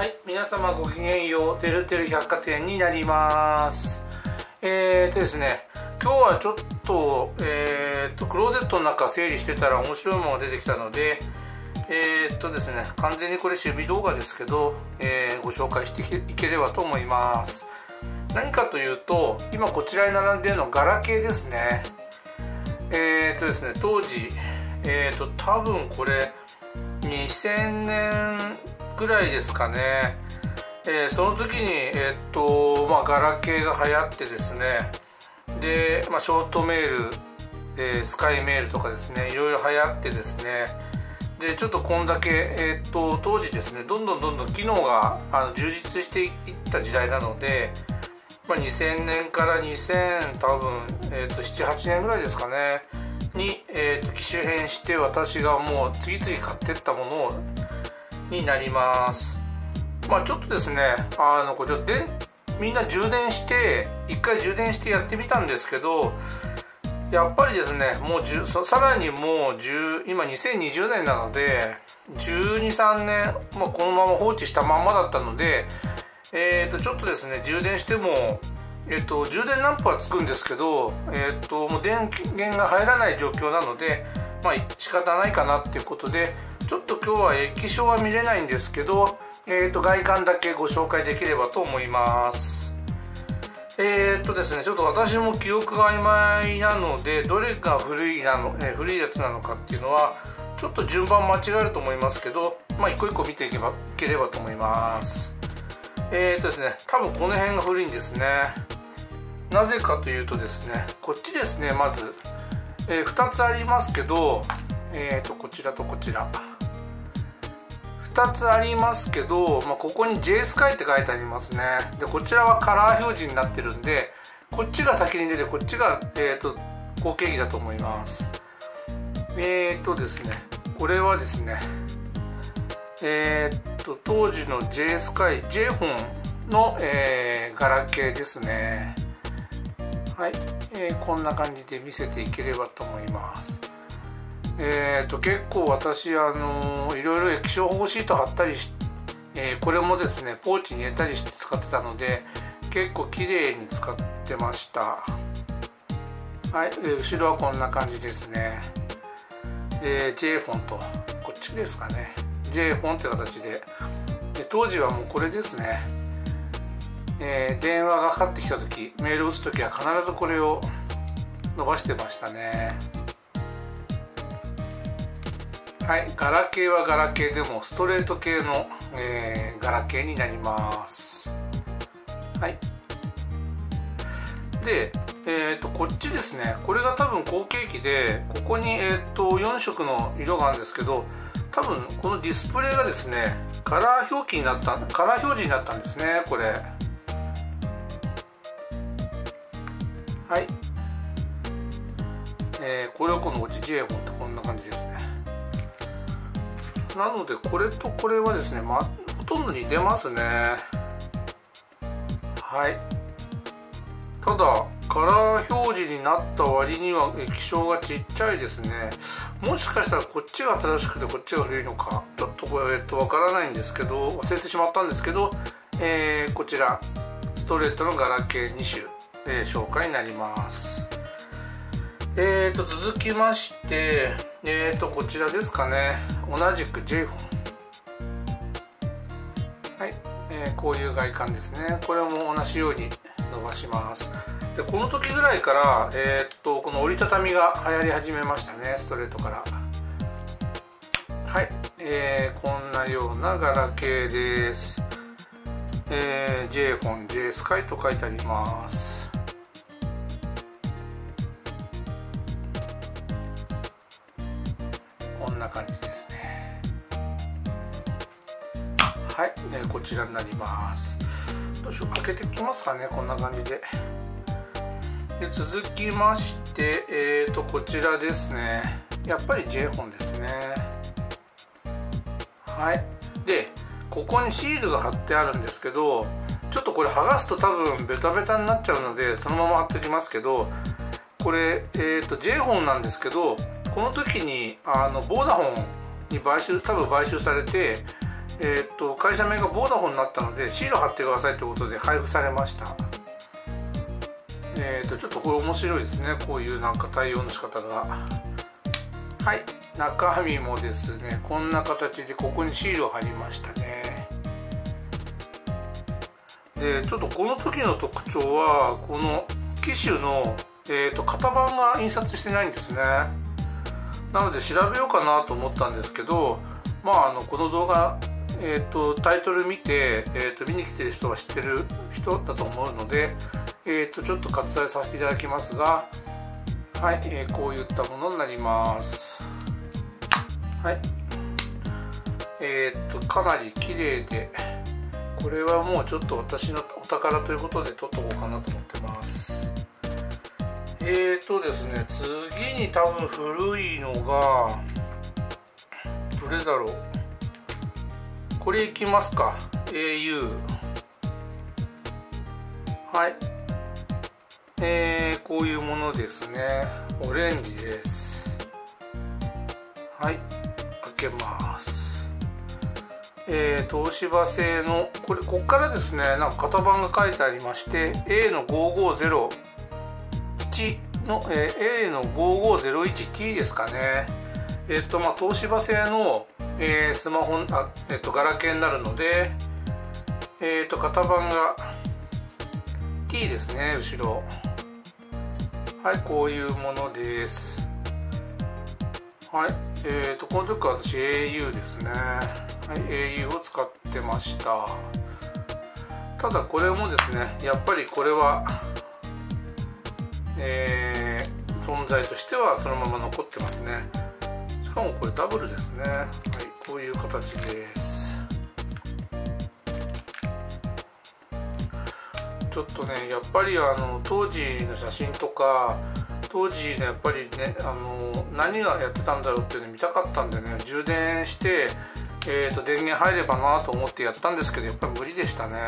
はい皆様ごきげんようてるてる百貨店になります。えーとですね今日はちょっとえーとクローゼットの中整理してたら面白いものが出てきたのでえー、っとですね完全にこれ守備動画ですけど、えー、ご紹介していければと思います。何かというと今こちらに並んでいるのガラケーですね。えー、っとですね当時えー、っと多分これ2000年ぐらいですかね、えー、その時に、えー、っとまあ、ガラケーが流行ってですね。で、まあ、ショートメール、えー、スカイメールとかですね。いろいろ流行ってですね。でちょっとこんだけ、え、っと当時ですねどんどんどんどん機能があの充実していった時代なので、まあ、2000年から2000多分、えー、っと78年ぐらいですかね。に、えー、と機種変して私がもう次々買ってったものをになります。まあちょっとですねあのこれ電みんな充電して1回充電してやってみたんですけどやっぱりですねもうさらにもう10今2020年なので123年、まあ、このまま放置したまんまだったのでえー、とちょっとですね充電してもえっと、充電ランプはつくんですけど、えっと、もう電源が入らない状況なので、まあ、仕方ないかなっていうことでちょっと今日は液晶は見れないんですけど、えっと、外観だけご紹介できればと思います。えっとですねちょっと私も記憶が曖昧なのでどれが古いなの、え古いやつなのかっていうのはちょっと順番間違えると思いますけど、まあ、一個一個見ていけばいければと思います。えーとですね多分この辺が古いんですね。なぜかというとですねこっちですねまず、えー、2つありますけどえーとこちらとこちら。2つありますけど、まあ、ここに JSky って書いてありますね。でこちらはカラー表示になってるんでこっちが先に出てこっちが、えーと、後継機だと思います。えーとですねこれはですねえーと当時の JSky J 本の、えー、ガラケーですね。はい、えー、こんな感じで見せていければと思います。えーと結構私あのいろいろ液晶保護シート貼ったりし、えー、これもですねポーチに入れたりして使ってたので結構綺麗に使ってました。はい、えー、後ろはこんな感じですね、えー、J フォンとこっちですかね。J フォンって形で。で当時はもうこれですね。えー、電話がかかってきた時メール打つ時は必ずこれを伸ばしてましたね。はいガラケーはガラケーでもストレート系の、えー、ガラケーになります。はい。でえーと、こっちですね。これが多分後継機でここに、えーと、と4色の色があるんですけど多分このディスプレイがですねカラー表記になったカラー表示になったんですねこれ。はい、えー、これはこの落ち J 本ってこんな感じですね。なのでこれとこれはですね、ま、ほとんど似てますね。はい。ただカラー表示になった割には液晶がちっちゃいですね。もしかしたらこっちが正しくてこっちが古いのかちょっとこれ、えっと、わからないんですけど忘れてしまったんですけど、えー、こちらストレートのガラケー2種えー、紹介になります。えーと続きましてえーとこちらですかね。同じく J フォン。はい、えー、こういう外観ですね。これも同じように伸ばします。でこの時ぐらいから、えー、とこの折りたたみが流行り始めましたね。ストレートから。はい、えー、こんなようなガラケーです。えー、J フォン J スカイと書いてあります。こんな感じです。ねはい、えこちらになります。どうしよう開けてきますかねこんな感じで。で続きましてえーとこちらですね。やっぱり J 本ですね。はい。でここにシールが貼ってあるんですけどちょっとこれ剥がすと多分ベタベタになっちゃうのでそのまま貼っておきますけどこれ、えーと J 本なんですけどこの時にあのボーダフォンに買収多分買収されて、えー、っと会社名がボーダフォンになったのでシール貼ってくださいということで配布されました。えー、っとちょっとこれ面白いですね。こういうなんか対応の仕方が。はい。中身もですねこんな形でここにシールを貼りましたね。でちょっとこの時の特徴はこの機種の、えーと、型番が印刷してないんですね。なので調べようかなと思ったんですけどまああのこの動画、えーと、タイトル見て、えーと、見に来てる人は知ってる人だと思うので、えー、とちょっと割愛させていただきますがはい、えー、こういったものになります。はい。えっ、とかなり綺麗でこれはもうちょっと私のお宝ということで撮っとこうかなと思ってます。えーとですね次に多分古いのがどれだろう。これいきますか。au はい。えー、こういうものですね。オレンジです。はい。開けます。えー、東芝製のこれここからですねなんか型番が書いてありまして A の550 1の、えー、A の 5501T ですかね。えっ、ー、とまあ東芝製の、えー、スマホあ、えーと、ガラケーになるのでえっ、と型番が T ですね後ろ。はいこういうものです。はいえーとこの時は私 au ですね。はい、au を使ってました。ただこれもですねやっぱりこれはえー、存在としてはそのまま残ってますね。しかもこれダブルですね。はいこういう形です。ちょっとねやっぱりあの当時の写真とか当時ねやっぱりねあの何がやってたんだろうっていうの見たかったんでね充電してえーと、電源入ればなと思ってやったんですけどやっぱり無理でしたね。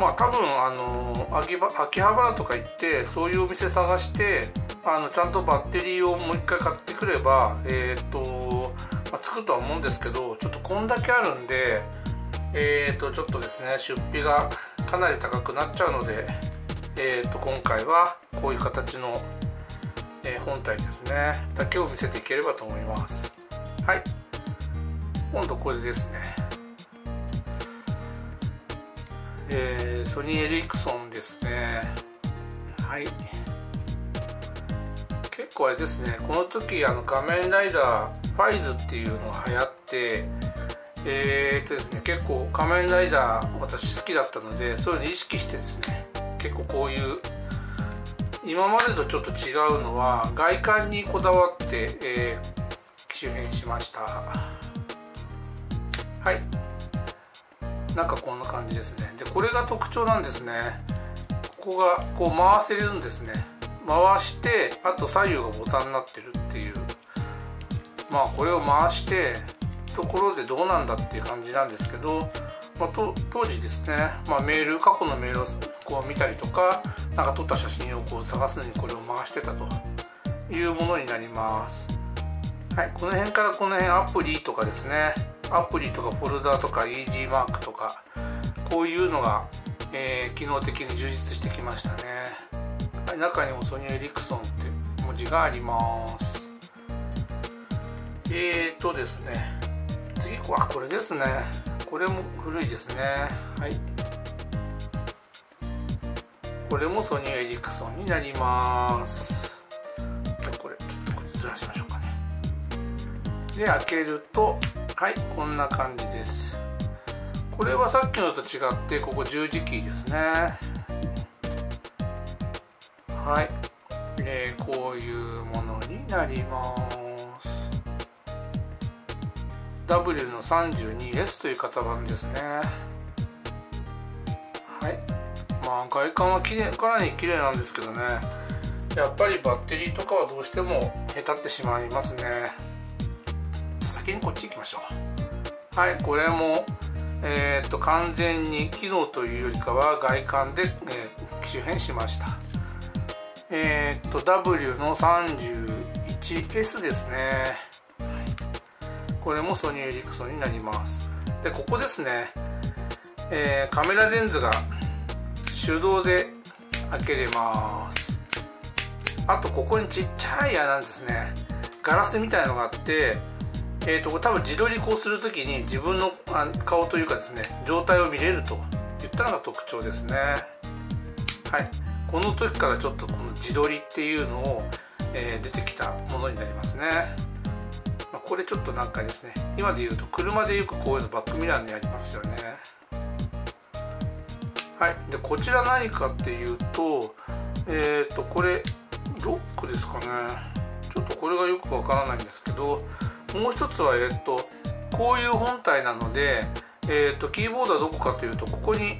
まあ多分あの秋秋葉原とか行ってそういうお店探してあのちゃんとバッテリーをもう一回買ってくればえっ、ー、と、まあ、つくとは思うんですけどちょっとこんだけあるんでえっ、ー、とちょっとですね出費がかなり高くなっちゃうのでえっ、ー、と今回はこういう形の、え本体ですねだけを見せていければと思います。はい。今度これですね。えー、ソニー・エリクソンですね。はい。結構あれですね。この時あの仮面ライダーファイズっていうのが流行ってえー、とですね結構仮面ライダー私好きだったのでそういうの意識してですね結構こういう今までとちょっと違うのは外観にこだわって、えー、機種変しました。はいなんかこんな感じですね。でこれが特徴なんですね。ここがこう回せるんですね。回してあと左右がボタンになってるっていう。まあこれを回してところでどうなんだっていう感じなんですけど、まあ、当時ですね、まあ、メール過去のメールをこう見たりとかなんか撮った写真をこう探すのにこれを回してたというものになります。はいこの辺からこの辺アプリとかですね。アプリとかフォルダとかイージーマークとかこういうのが、えー、機能的に充実してきましたね、はい、中にもソニー・エリクソンって文字があります。えーとですね次はこれですね。これも古いですね。はい。これもソニー・エリクソンになります。これちょっとこれずらしましょうかね。で開けるとはいこんな感じです。これはさっきのと違ってここ十字キーですね。はい、えー、こういうものになります。W の 32S という型番ですね。はい。まあ外観はきれかなり綺麗なんですけどね。やっぱりバッテリーとかはどうしてもへたってしまいますね。先にこっち行きましょう。はいこれもえー、っと完全に機能というよりかは外観で、えー、機種変しました。えー、っと W の 31S ですね。これもソニーエリクソンになります。でここですね、えー、カメラレンズが手動で開けれます。あとここにちっちゃい穴ですね。ガラスみたいのがあってえーと、多分自撮りこうするときに自分の顔というかですね状態を見れるといったのが特徴ですね。はい。この時からちょっとこの自撮りっていうのを、えー、出てきたものになりますね、まあ、これちょっとなんかですね今で言うと車でよくこういうのバックミラーにありますよね。はい。でこちら何かっていうとえっ、ー、とこれロックですかね。ちょっとこれがよくわからないんですけどもう一つは、えっと、こういう本体なので、えっと、キーボードはどこかというとここに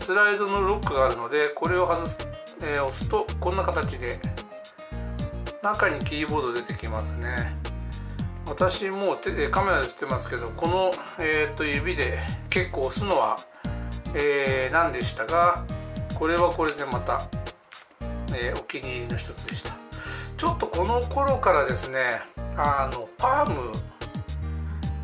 スライドのロックがあるのでこれを外す、えー、押すとこんな形で中にキーボード出てきますね。私もう手カメラで映ってますけどこの、えー、と指で結構押すのは、えー、何でしたがこれはこれでまた、えー、お気に入りの一つでした。ちょっとこの頃からですねあのパーム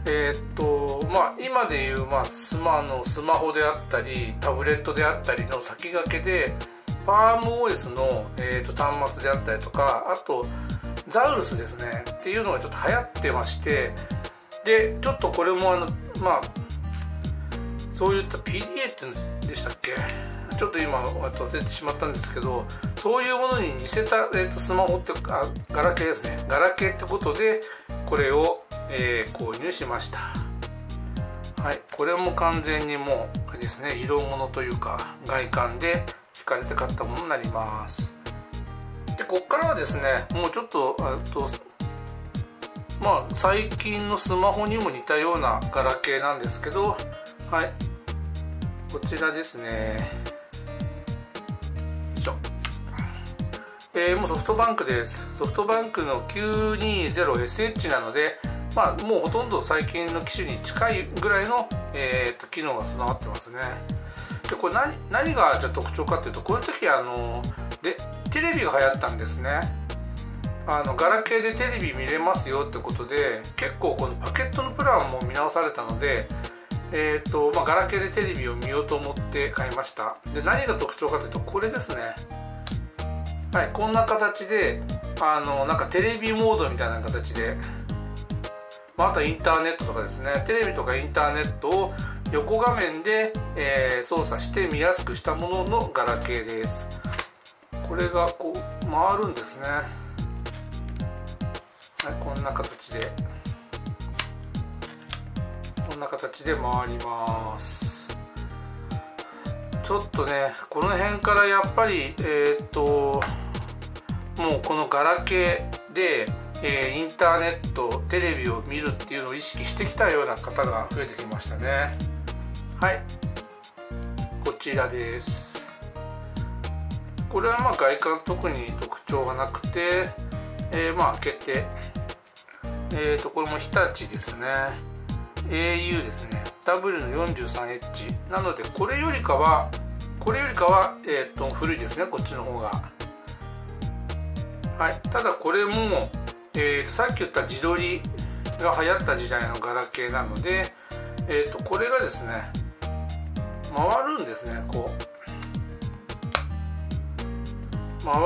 えー、っとまあ今でいう、まあ、スマのスマホであったりタブレットであったりの先駆けでパーム OS の、えー、っと端末であったりとかあとザウルスですねっていうのがちょっと流行ってましてでちょっとこれもあのまあそういった PDA って言うんでしたっけ？ちょっと今忘れてしまったんですけどそういうものに似せた、えー、とスマホってあガラケーですね。ガラケーってことでこれを、えー、購入しました。はい。これも完全にもうですね。色物というか外観で惹かれて買ったものになります。でこっからはですねもうちょっととまあ最近のスマホにも似たようなガラケーなんですけどはい。こちらですね。えー、もうソフトバンクです。ソフトバンクの 920SH なのでまあもうほとんど最近の機種に近いぐらいの、えーと、機能が備わってますね。でこれ何何がじゃ特徴かっていうとこの時あのでテレビが流行ったんですね。あのガラケーでテレビ見れますよってことで結構このパケットのプランも見直されたのでえーとまあ、ガラケーでテレビを見ようと思って買いました。で何が特徴かというとこれですね。はい。こんな形であのなんかテレビモードみたいな形で、まあ、あとインターネットとかですね。テレビとかインターネットを横画面で、えー、操作して見やすくしたもののガラケーです。これがこう回るんですね。はいこんな形で。こんな形で回ります。ちょっとねこの辺からやっぱりえー、っともうこのガラケーで、えー、インターネットテレビを見るっていうのを意識してきたような方が増えてきましたね。はい。こちらです。これはまあ外観特に特徴がなくて、えー、まあ開けてえーとこれも日立ですね。au ですね。W の 43H なのでこれよりかはこれよりかは、えー、と古いですね。こっちの方が。はい、ただこれも、えー、さっき言った自撮りが流行った時代のガラケーなので、えー、とこれがですね回るんですねこう。回っ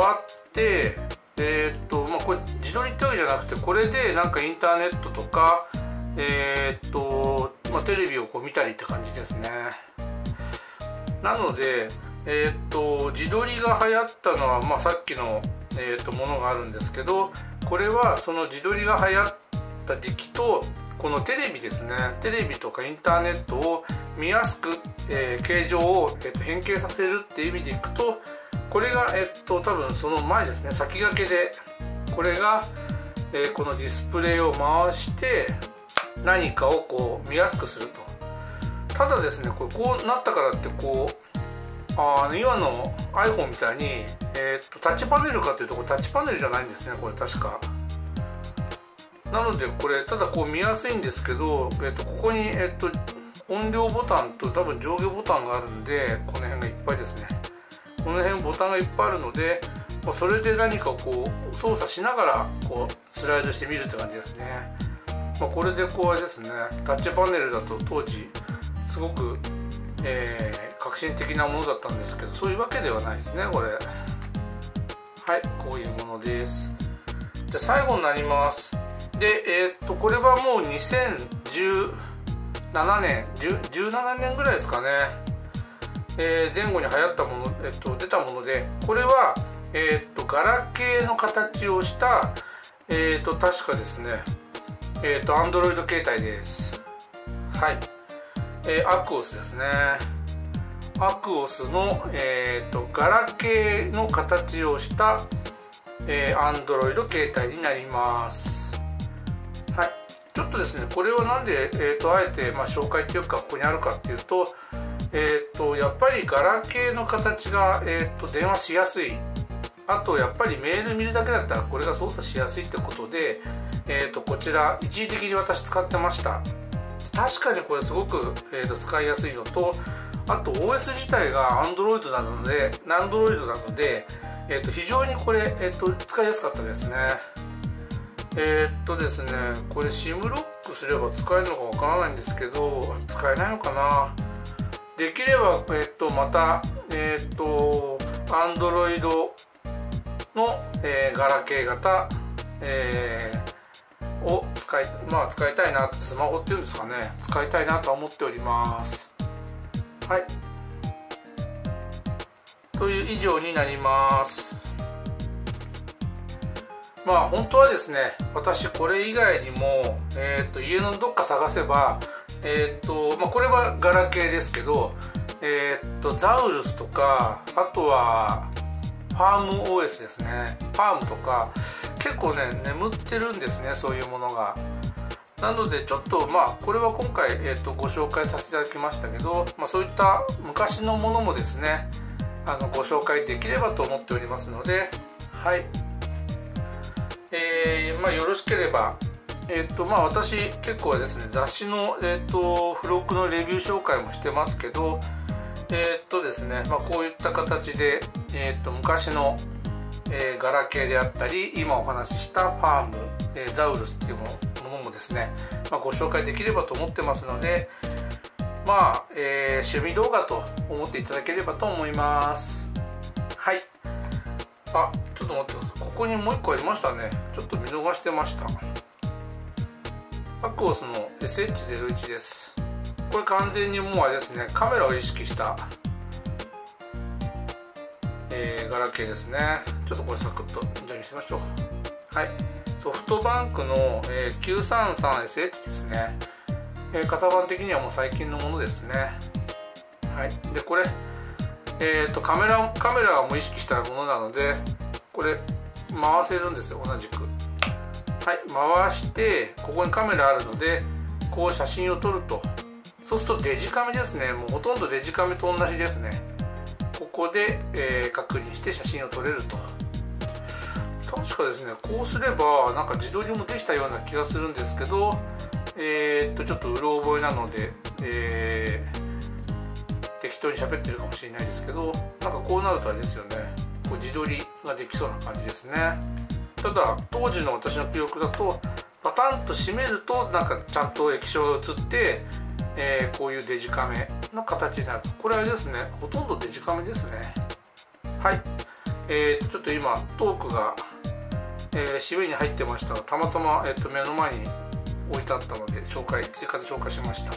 てえっ、ー、とまあこれ自撮りってわけじゃなくてこれでなんかインターネットとかえっ、ー、と、まあ、テレビをこう見たりって感じですね。なのでえっ、ー、と自撮りが流行ったのは、まあ、さっきのえーと、ものがあるんですけどこれはその自撮りが流行った時期とこのテレビですねテレビとかインターネットを見やすく、えー、形状を、えーと、変形させるっていう意味でいくとこれが、えっ、ー、と多分その前ですね先駆けでこれが、えー、このディスプレイを回して何かをこう見やすくすると。ただですねこれこうなったからってこうあ今の iPhone みたいに、えー、とタッチパネルかというとこれタッチパネルじゃないんですねこれ確か。なのでこれただこう見やすいんですけど、えー、とここに、えー、と音量ボタンと多分上下ボタンがあるんでこの辺がいっぱいですね。この辺ボタンがいっぱいあるのでそれで何かこう操作しながらこうスライドしてみるって感じですね。まあ、これでこうあれですねタッチパネルだと当時すごく、えー、革新的なものだったんですけどそういうわけではないですねこれ。はいこういうものです。じゃあ最後になります。でえー、っとこれはもう2017年17年ぐらいですかね、えー、前後に流行ったもの、えっと、出たものでこれはえー、っとガラケーの形をしたえ、っと確かですね。えっと Android 携帯です。はい、えー、アクオスですね。アクオスの、えーと、ガラケーの形をした、えー、Android 携帯になります。はい。ちょっとですねこれをなんで、えーと、あえて、まあ、紹介というかここにあるかっていうと,、えーと、やっぱりガラケーの形が、えー、と電話しやすい。あとやっぱりメール見るだけだったらこれが操作しやすいってことで、えー、とこちら一時的に私使ってました。確かにこれすごく、えー、と使いやすいのとあと OS 自体が Android なので Android なので、えー、と非常にこれ、えー、と使いやすかったですね。えー、っとですねこれ SIM ロックすれば使えるのかわからないんですけど使えないのかな。できれば、えー、っとまたえー、っと Android の、え、ガラケー型、え、を使い,、まあ、使いたいなスマホっていうんですかね。使いたいなと思っております。はい。という以上になります。まあ本当はですね私これ以外にも、えーと、家のどっか探せばえっ、ー、とまあこれはガラケーですけどえっ、ー、とザウルスとかあとはファーム OS ですね。ファームとか結構ね眠ってるんですねそういうものが。なのでちょっとまあこれは今回、えーと、ご紹介させていただきましたけど、まあ、そういった昔のものもですねあのご紹介できればと思っておりますのではい。えー、まあよろしければえっ、ー、とまあ私結構ですね雑誌の、えーと、付録のレビュー紹介もしてますけどえっ、とですね、まあ、こういった形で、えっと昔の、えー、ガラケーであったり今お話ししたファーム、えー、ザウルスっていうもののもですね、まあ、ご紹介できればと思ってますのでまあ、えー、趣味動画と思っていただければと思います。はい。あちょっと待ってください。ここにもう一個ありましたね。ちょっと見逃してました。アクオスの SH01 です。これ完全にもうあれですね。カメラを意識した、えー、ガラケーですね。ちょっとこれサクッとじゃあ見せましょう。はい。ソフトバンクの、えー、933SH ですね、えー、型番的にはもう最近のものですね。はい。でこれえーと、カメラカメラも意識したものなのでこれ回せるんですよ同じく。はい。回してここにカメラあるのでこう写真を撮ると。そうするとデジカメですね。もうほとんどデジカメと同じですね。ここで、えー、確認して写真を撮れると。確かですね。こうすればなんか自撮りもできたような気がするんですけどえー、っとちょっとうろ覚えなので、えー、適当に喋ってるかもしれないですけどなんかこうなるとあれですよね。こう自撮りができそうな感じですね。ただ当時の私の記憶だとパタンと閉めるとなんかちゃんと液晶が映ってえー、こういうデジカメの形になる。これはですね。ほとんどデジカメですね。はい。えー、ちょっと今トークが、えー、締めに入ってました。がたまたま、えー、と目の前に置いてあったので紹介追加で紹介しました。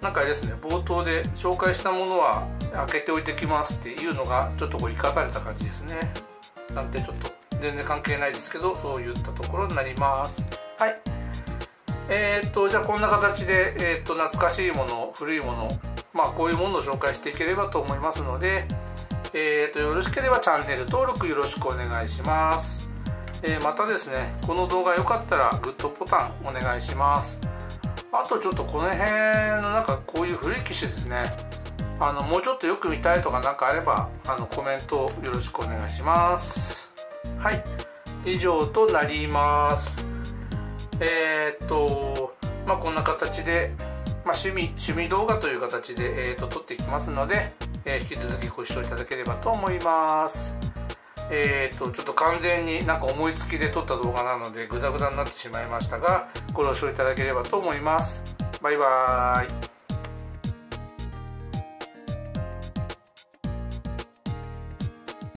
なんかですね冒頭で紹介したものは開けておいてきますっていうのがちょっとこう生かされた感じですね。なんてちょっと全然関係ないですけどそういったところになります。はい。えー、っとじゃあこんな形で、えー、っと懐かしいもの古いものまあこういうものを紹介していければと思いますので、えー、とよろしければチャンネル登録よろしくお願いします、えまたですねこの動画良かったらグッドボタンお願いします。あとちょっとこの辺のなんかこういう古い機種ですね。あのもうちょっとよく見たいとか何かあればあのコメントよろしくお願いします。はい。以上となります。えー、っとまあこんな形で、まあ、趣味趣味動画という形で、えー、っと撮っていきますので、えー、引き続きご視聴いただければと思います。えーと、ちょっと完全になんか思いつきで撮った動画なのでグダグダになってしまいましたがご了承いただければと思います。バイバーイ。